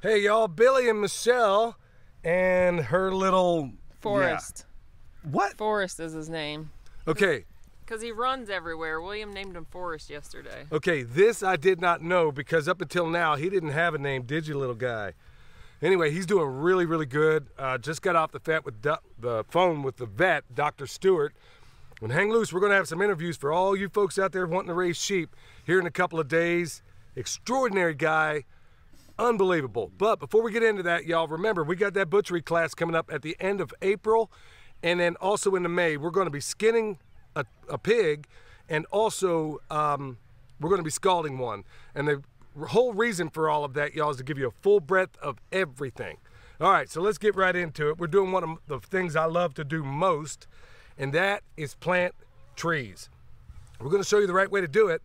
Hey, y'all, Billy and Michelle and her little Forrest. Yeah. What? Forrest is his name. Okay. Because he runs everywhere. William named him Forrest yesterday. Okay, this I did not know because up until now he didn't have a name, did you, little guy? Anyway, he's doing really, really good. Uh, just got off the, vet with the phone with the vet, Dr. Stewart. And hang loose, we're going to have some interviews for all you folks out there wanting to raise sheep here in a couple of days. Extraordinary guy, unbelievable. But before we get into that, y'all, remember we got that butchery class coming up at the end of April, and then also into May. We're going to be skinning a, a pig, and also um, we're going to be scalding one. And the whole reason for all of that, y'all, is to give you a full breadth of everything. All right, so let's get right into it. We're doing one of the things I love to do most and that is plant trees. We're going to show you the right way to do it.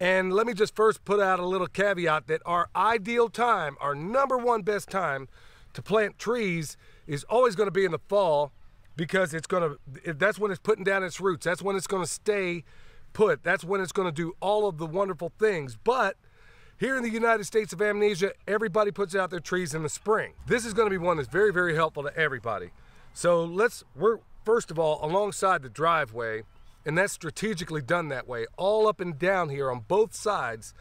And let me just first put out a little caveat that our ideal time, our number one best time to plant trees is always going to be in the fall because it's going to that's when it's putting down its roots. That's when it's going to stay put. That's when it's going to do all of the wonderful things. But here in the United States of Amnesia, everybody puts out their trees in the spring. This is going to be one that's very, very helpful to everybody. So let's, we're, first of all, alongside the driveway, and that's strategically done that way, all up and down here on both sides,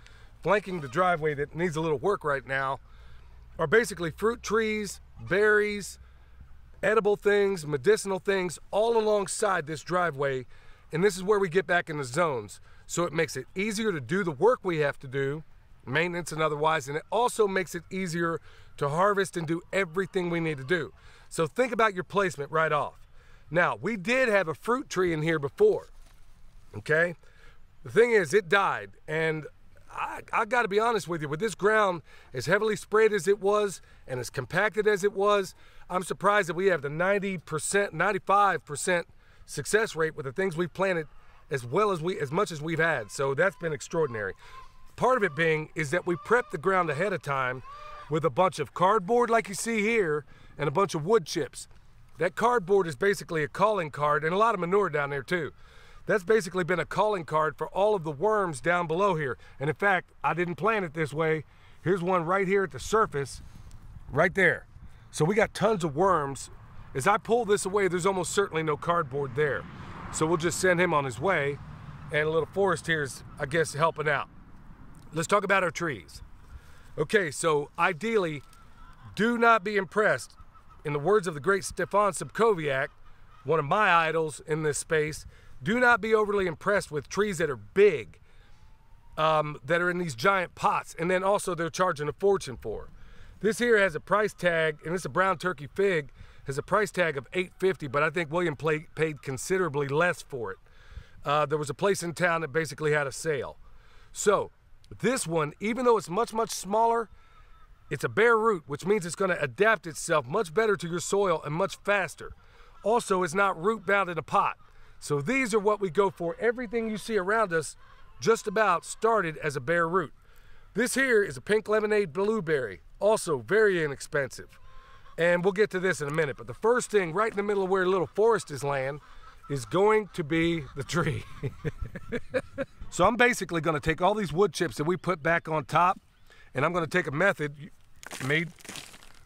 flanking the driveway that needs a little work right now, are basically fruit trees, berries, edible things, medicinal things, all alongside this driveway. And this is where we get back in the zones. So it makes it easier to do the work we have to do, maintenance and otherwise, and it also makes it easier to harvest and do everything we need to do. So think about your placement right off. Now, we did have a fruit tree in here before, okay? The thing is, it died, and I, I got to be honest with you, with this ground as heavily sprayed as it was and as compacted as it was, I'm surprised that we have the 90%, 95% success rate with the things we've planted as well as we, as much as we've had. So that's been extraordinary. Part of it being is that we prepped the ground ahead of time with a bunch of cardboard like you see here and a bunch of wood chips. That cardboard is basically a calling card and a lot of manure down there too. That's basically been a calling card for all of the worms down below here. And in fact, I didn't plan it this way. Here's one right here at the surface, right there. So we got tons of worms. As I pull this away, there's almost certainly no cardboard there. So we'll just send him on his way. And a little forest here is, I guess, helping out. Let's talk about our trees. Okay, so ideally, do not be impressed in the words of the great Stefan Sobkowiak, one of my idols in this space, do not be overly impressed with trees that are big, um, that are in these giant pots, and then also they're charging a fortune for. This here has a price tag, and it's a brown turkey fig, has a price tag of 850 but I think William paid considerably less for it. Uh, there was a place in town that basically had a sale. So this one, even though it's much, much smaller, it's a bare root, which means it's going to adapt itself much better to your soil and much faster. Also, it's not root bound in a pot. So these are what we go for. Everything you see around us just about started as a bare root. This here is a pink lemonade blueberry, also very inexpensive. And we'll get to this in a minute. But the first thing right in the middle of where little forest is land is going to be the tree. so I'm basically going to take all these wood chips that we put back on top and I'm going to take a method made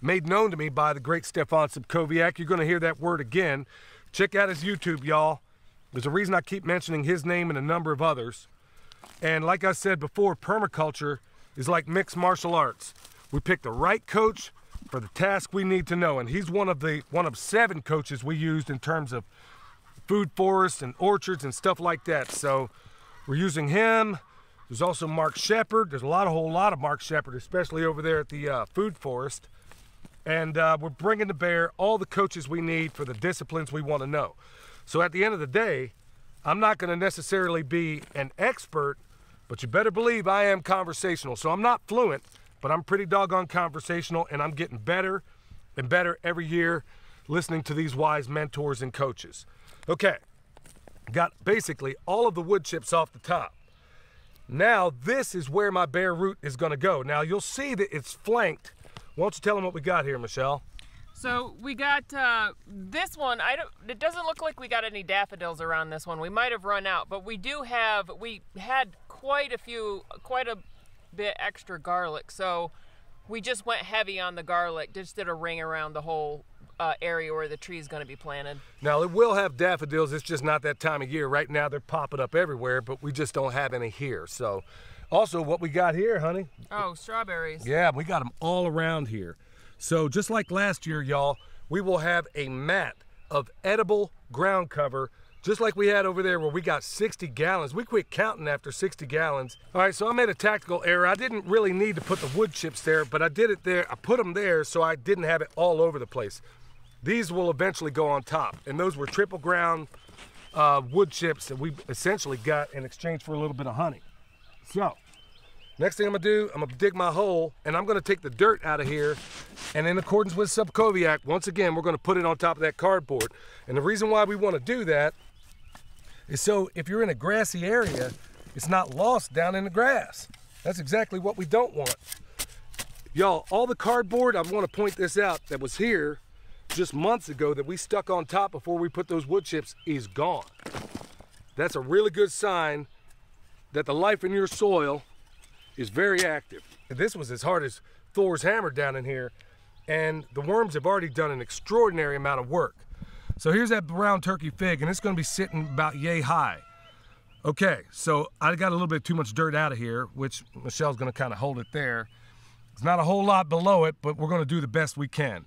made known to me by the great Stefan Sobkowiak. You're going to hear that word again. Check out his YouTube, y'all. There's a reason I keep mentioning his name and a number of others. And like I said before, permaculture is like mixed martial arts. We pick the right coach for the task we need to know. And he's one of the one of seven coaches we used in terms of food forests and orchards and stuff like that. So we're using him. There's also Mark Shepard. There's a lot, a whole lot of Mark Shepard, especially over there at the uh, food forest. And uh, we're bringing to bear all the coaches we need for the disciplines we want to know. So at the end of the day, I'm not going to necessarily be an expert, but you better believe I am conversational. So I'm not fluent, but I'm pretty doggone conversational, and I'm getting better and better every year listening to these wise mentors and coaches. Okay, got basically all of the wood chips off the top. Now this is where my bare root is gonna go. Now you'll see that it's flanked. Why don't you tell them what we got here, Michelle? So we got uh, this one. I don't. It doesn't look like we got any daffodils around this one. We might have run out, but we do have. We had quite a few, quite a bit extra garlic. So we just went heavy on the garlic, just did a ring around the whole uh, area where the tree is going to be planted. Now, it will have daffodils. It's just not that time of year. Right now, they're popping up everywhere, but we just don't have any here. So, also, what we got here, honey? Oh, strawberries. Yeah, we got them all around here. So, just like last year, y'all, we will have a mat of edible ground cover just like we had over there where we got 60 gallons. We quit counting after 60 gallons. All right, so I made a tactical error. I didn't really need to put the wood chips there, but I did it there. I put them there so I didn't have it all over the place. These will eventually go on top, and those were triple ground uh, wood chips that we essentially got in exchange for a little bit of honey. So, next thing I'm gonna do, I'm gonna dig my hole, and I'm gonna take the dirt out of here, and in accordance with Sobkowiak, once again, we're gonna put it on top of that cardboard. And the reason why we wanna do that is so if you're in a grassy area, it's not lost down in the grass. That's exactly what we don't want. Y'all, all the cardboard, I wanna point this out, that was here just months ago that we stuck on top before we put those wood chips is gone. That's a really good sign that the life in your soil is very active. This was as hard as Thor's hammer down in here, and the worms have already done an extraordinary amount of work. So here's that brown turkey fig, and it's gonna be sitting about yay high. Okay, so I got a little bit too much dirt out of here, which Michelle's gonna kind of hold it there. It's not a whole lot below it, but we're gonna do the best we can.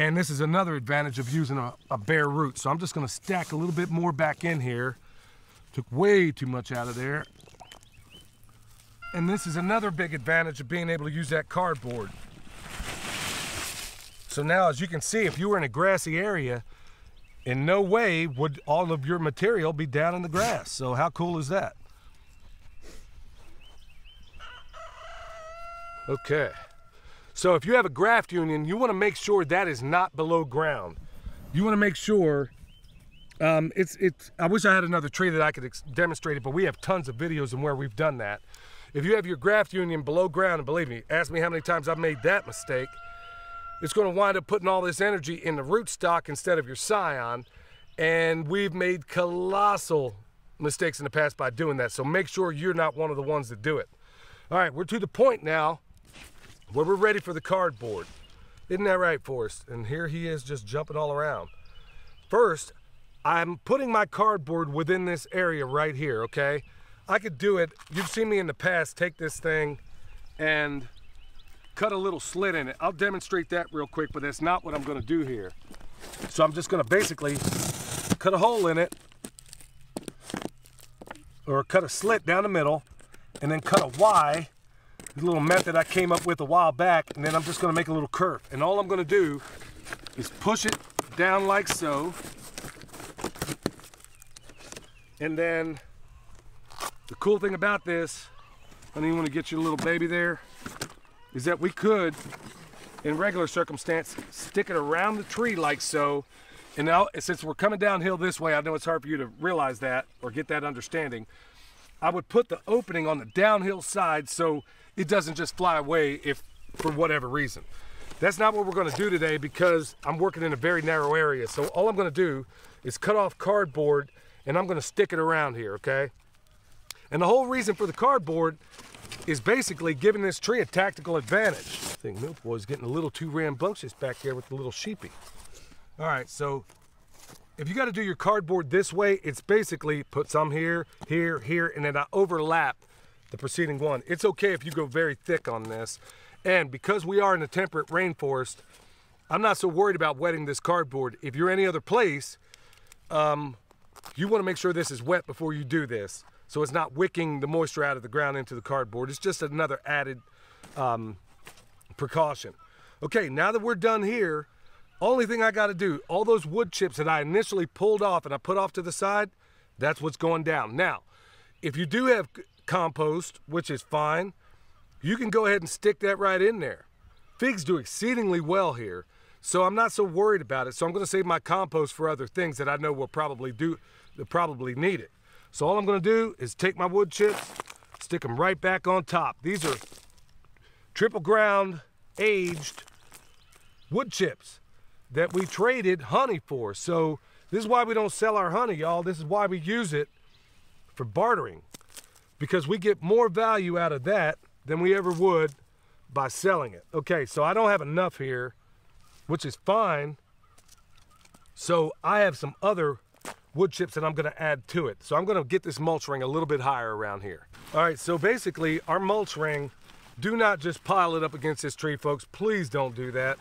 And this is another advantage of using a, a bare root. So I'm just gonna stack a little bit more back in here. Took way too much out of there. And this is another big advantage of being able to use that cardboard. So now, as you can see, if you were in a grassy area, in no way would all of your material be down in the grass. So how cool is that? Okay. So if you have a graft union, you want to make sure that is not below ground. You want to make sure um, it's it's. I wish I had another tree that I could demonstrate it, but we have tons of videos and where we've done that. If you have your graft union below ground, and believe me, ask me how many times I've made that mistake. It's going to wind up putting all this energy in the rootstock instead of your scion, and we've made colossal mistakes in the past by doing that. So make sure you're not one of the ones that do it. All right, we're to the point now where we're ready for the cardboard. Isn't that right, Forrest? And here he is just jumping all around. First, I'm putting my cardboard within this area right here, okay? I could do it. You've seen me in the past take this thing and cut a little slit in it. I'll demonstrate that real quick, but that's not what I'm gonna do here. So I'm just gonna basically cut a hole in it or cut a slit down the middle and then cut a Y little method I came up with a while back, and then I'm just gonna make a little curve. And all I'm gonna do is push it down like so. And then the cool thing about this, I don't even want to get your little baby there, is that we could, in regular circumstance, stick it around the tree like so. And now, since we're coming downhill this way, I know it's hard for you to realize that or get that understanding. I would put the opening on the downhill side so it doesn't just fly away if for whatever reason. That's not what we're gonna do today because I'm working in a very narrow area. So all I'm gonna do is cut off cardboard and I'm gonna stick it around here, okay? And the whole reason for the cardboard is basically giving this tree a tactical advantage. I think Boy's getting a little too rambunctious back there with the little sheepy. All right, so if you gotta do your cardboard this way, it's basically put some here, here, here, and then I overlap the preceding one. It's okay if you go very thick on this. And because we are in a temperate rainforest, I'm not so worried about wetting this cardboard. If you're any other place, um, you want to make sure this is wet before you do this. So it's not wicking the moisture out of the ground into the cardboard. It's just another added um, precaution. Okay, now that we're done here, only thing I got to do, all those wood chips that I initially pulled off and I put off to the side, that's what's going down. Now, if you do have compost, which is fine. You can go ahead and stick that right in there. Figs do exceedingly well here, so I'm not so worried about it. So I'm gonna save my compost for other things that I know will probably do, that probably need it. So all I'm gonna do is take my wood chips, stick them right back on top. These are triple ground aged wood chips that we traded honey for. So this is why we don't sell our honey, y'all. This is why we use it for bartering because we get more value out of that than we ever would by selling it. Okay, so I don't have enough here, which is fine. So I have some other wood chips that I'm gonna add to it. So I'm gonna get this mulch ring a little bit higher around here. All right, so basically our mulch ring, do not just pile it up against this tree, folks. Please don't do that.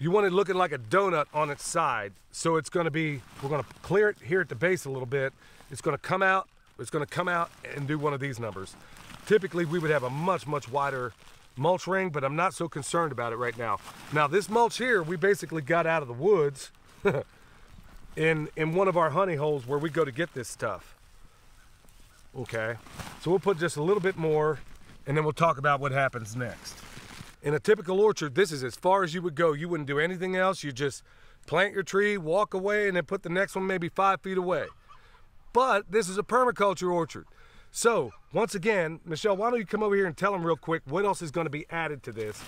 You want it looking like a donut on its side. So it's gonna be, we're gonna clear it here at the base a little bit. It's gonna come out, it's gonna come out and do one of these numbers. Typically we would have a much, much wider mulch ring, but I'm not so concerned about it right now. Now this mulch here, we basically got out of the woods in, in one of our honey holes where we go to get this stuff. Okay, so we'll put just a little bit more and then we'll talk about what happens next. In a typical orchard, this is as far as you would go. You wouldn't do anything else. You just plant your tree, walk away, and then put the next one maybe five feet away. But this is a permaculture orchard. So, once again, Michelle, why don't you come over here and tell them real quick what else is going to be added to this?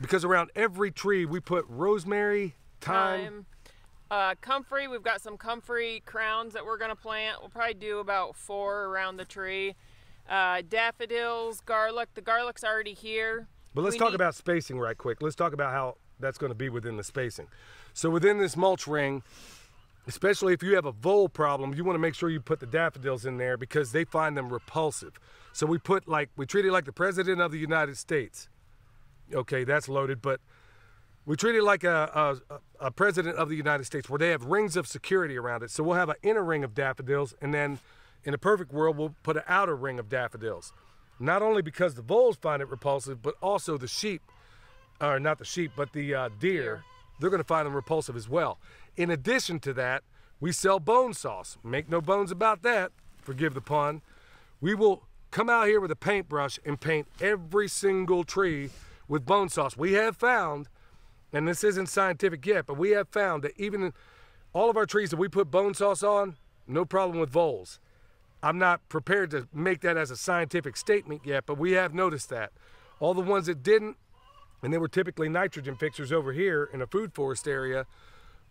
Because around every tree we put rosemary, thyme. Uh, comfrey, we've got some comfrey crowns that we're gonna plant. We'll probably do about four around the tree. Uh, daffodils, garlic. The garlic's already here. But let's We talk need- about spacing right quick. Let's talk about how that's going to be within the spacing. So within this mulch ring, especially if you have a vole problem, you want to make sure you put the daffodils in there because they find them repulsive. So we put like we treat it like the president of the United States. Okay, that's loaded, but we treat it like a, a, a president of the United States where they have rings of security around it. So we'll have an inner ring of daffodils, and then in a perfect world, we'll put an outer ring of daffodils. Not only because the voles find it repulsive, but also the sheep, or not the sheep, but the uh, deer, Deer. they're going to find them repulsive as well. In addition to that, we sell bone sauce. Make no bones about that, forgive the pun. We will come out here with a paintbrush and paint every single tree with bone sauce. We have found, and this isn't scientific yet, but we have found that even all of our trees that we put bone sauce on, no problem with voles. I'm not prepared to make that as a scientific statement yet, but we have noticed that. All the ones that didn't, and they were typically nitrogen fixers over here in a food forest area,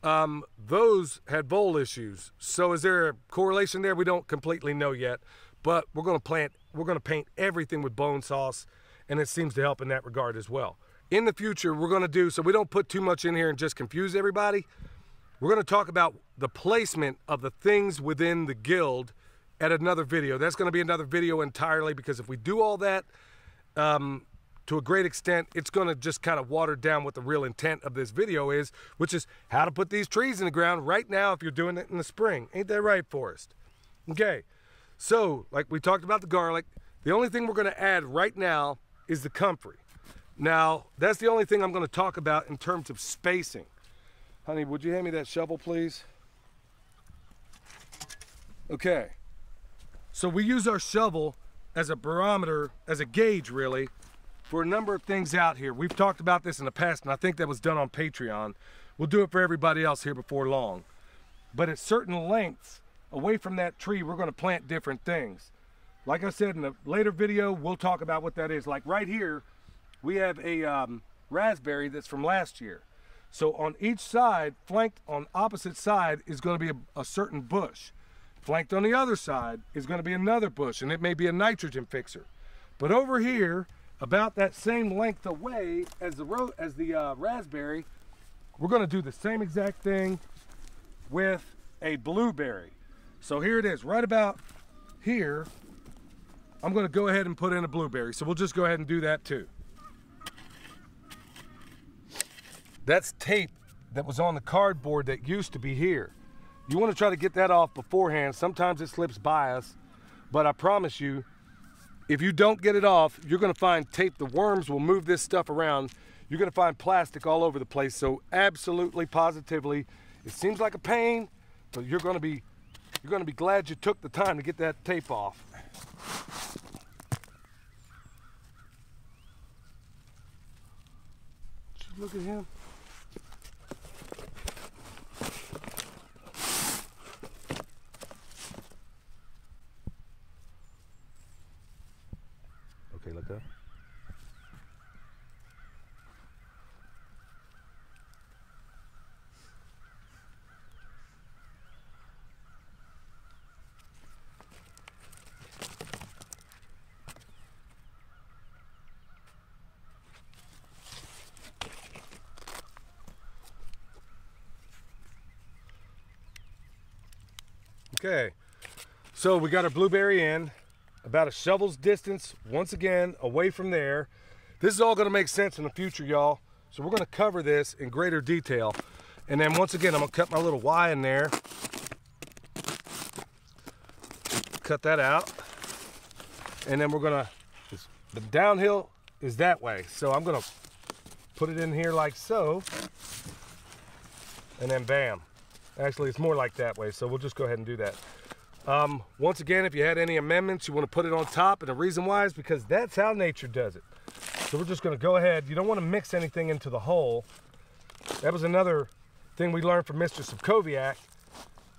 um, those had vole issues. So is there a correlation there? We don't completely know yet, but we're going to plant, we're going to paint everything with bone sauce, and it seems to help in that regard as well. In the future, we're going to do so we don't put too much in here and just confuse everybody. We're going to talk about the placement of the things within the guild at another video. That's going to be another video entirely because if we do all that um, to a great extent, it's going to just kind of water down what the real intent of this video is, which is how to put these trees in the ground right now if you're doing it in the spring. Ain't that right, Forrest? Okay, so like we talked about the garlic, the only thing we're going to add right now is the comfrey. Now, that's the only thing I'm going to talk about in terms of spacing. Honey, would you hand me that shovel, please? Okay. So we use our shovel as a barometer, as a gauge really, for a number of things out here. We've talked about this in the past, and I think that was done on Patreon. We'll do it for everybody else here before long. But at certain lengths, away from that tree, we're gonna plant different things. Like I said in a later video, we'll talk about what that is. Like right here, we have a um, raspberry that's from last year. So on each side, flanked on opposite side, is gonna be a, a certain bush. Flanked on the other side is going to be another bush, and it may be a nitrogen fixer. But over here, about that same length away as the ro- as the uh, raspberry, we're going to do the same exact thing with a blueberry. So here it is, right about here. I'm going to go ahead and put in a blueberry. So we'll just go ahead and do that too. That's tape that was on the cardboard that used to be here. You want to try to get that off beforehand. Sometimes it slips by us, but I promise you, if you don't get it off, you're going to find tape. The worms will move this stuff around. You're going to find plastic all over the place. So absolutely, positively, it seems like a pain, but you're going to be you're going to be glad you took the time to get that tape off. Look at him. Okay, look up. Okay, so we got our blueberry in about a shovel's distance, once again, away from there. This is all gonna make sense in the future, y'all. So we're gonna cover this in greater detail. And then once again, I'm gonna cut my little Y in there. Cut that out. And then we're gonna, the downhill is that way. So I'm gonna put it in here like so. And then bam. Actually, it's more like that way. So we'll just go ahead and do that. Um, once again, if you had any amendments, you want to put it on top. And the reason why is because that's how nature does it. So we're just going to go ahead. You don't want to mix anything into the hole. That was another thing we learned from Mr. Sobkowiak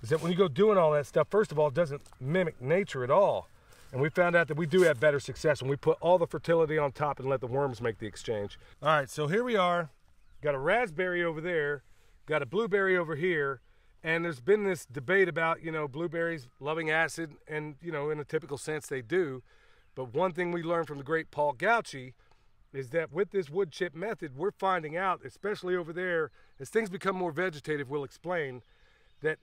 is that when you go doing all that stuff, first of all, it doesn't mimic nature at all. And we found out that we do have better success when we put all the fertility on top and let the worms make the exchange. All right, so here we are. Got a raspberry over there, got a blueberry over here, and there's been this debate about, you know, blueberries loving acid, and, you know, in a typical sense they do. But one thing we learned from the great Paul Gautschi is that with this wood chip method, we're finding out, especially over there, as things become more vegetative, we'll explain, that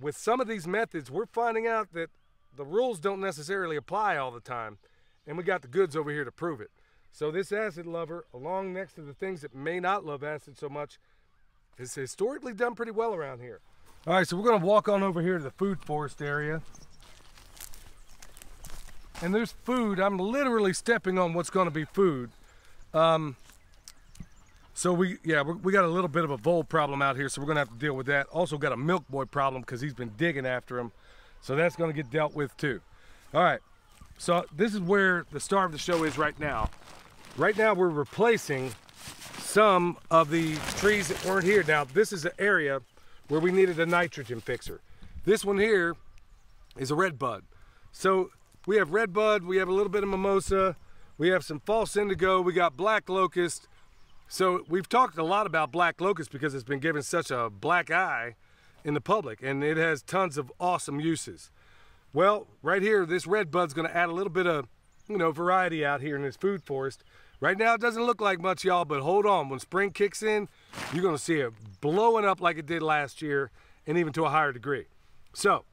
with some of these methods, we're finding out that the rules don't necessarily apply all the time. And we got the goods over here to prove it. So this acid lover, along next to the things that may not love acid so much, has historically done pretty well around here. All right, so we're gonna walk on over here to the food forest area. And there's food, I'm literally stepping on what's gonna be food. Um, so we, yeah, we got a little bit of a vole problem out here, so we're gonna have to deal with that. Also got a milk boy problem because he's been digging after him. So that's gonna get dealt with too. All right, so this is where the star of the show is right now. Right now we're replacing some of the trees that weren't here. Now this is an area where we needed a nitrogen fixer. This one here is a red bud. So we have red bud, we have a little bit of mimosa, we have some false indigo, we got black locust. So we've talked a lot about black locust because it's been given such a black eye in the public and it has tons of awesome uses. Well, right here, this red bud's gonna add a little bit of, you know, variety out here in this food forest. Right now it doesn't look like much, y'all, but hold on. When spring kicks in, you're gonna see it blowing up like it did last year and even to a higher degree. So,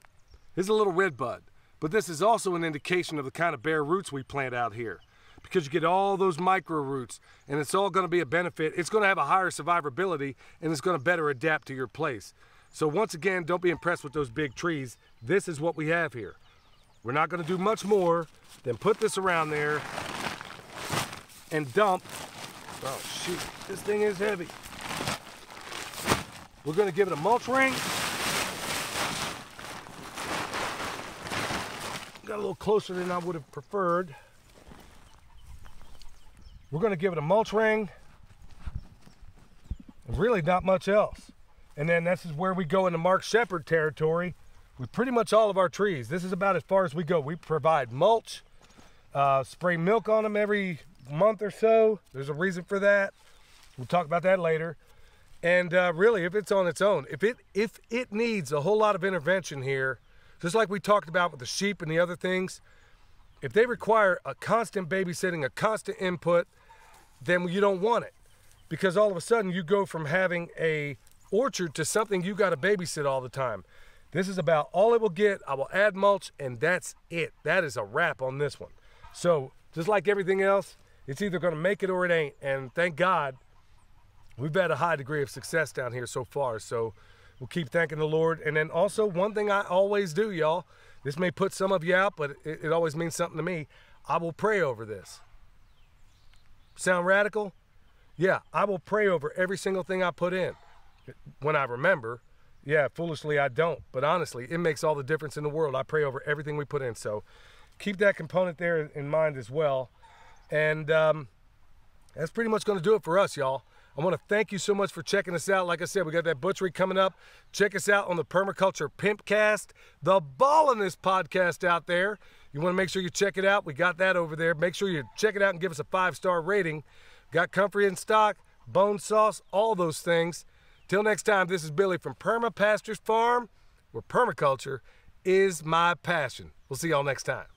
here's a little red bud, but this is also an indication of the kind of bare roots we plant out here because you get all those micro roots and it's all gonna be a benefit. It's gonna have a higher survivability and it's gonna better adapt to your place. So once again, don't be impressed with those big trees. This is what we have here. We're not gonna do much more than put this around there and dump. Oh shoot, this thing is heavy. We're gonna give it a mulch ring. Got a little closer than I would have preferred. We're gonna give it a mulch ring. Really not much else. And then this is where we go into Mark Shepard territory with pretty much all of our trees. This is about as far as we go. We provide mulch, uh, spray milk on them every month or so. There's a reason for that. We'll talk about that later. And uh, really, if it's on its own, if it if it needs a whole lot of intervention here, just like we talked about with the sheep and the other things, if they require a constant babysitting, a constant input, then you don't want it. Because all of a sudden you go from having a orchard to something you got to babysit all the time. This is about all it will get. I will add mulch and that's it. That is a wrap on this one. So just like everything else, it's either going to make it or it ain't. And thank God we've had a high degree of success down here so far. So we'll keep thanking the Lord. And then also one thing I always do, y'all, this may put some of you out, but it, it always means something to me. I will pray over this. Sound radical? Yeah, I will pray over every single thing I put in when I remember. Yeah, foolishly I don't. But honestly, it makes all the difference in the world. I pray over everything we put in. So keep that component there in mind as well. And um, that's pretty much going to do it for us, y'all. I want to thank you so much for checking us out. Like I said, we got that butchery coming up. Check us out on the Permaculture Pimpcast, the balliness podcast out there. You want to make sure you check it out. We got that over there. Make sure you check it out and give us a five star rating. Got comfrey in stock, bone sauce, all those things. Till next time, this is Billy from Perma Pastures Farm, where permaculture is my passion. We'll see y'all next time.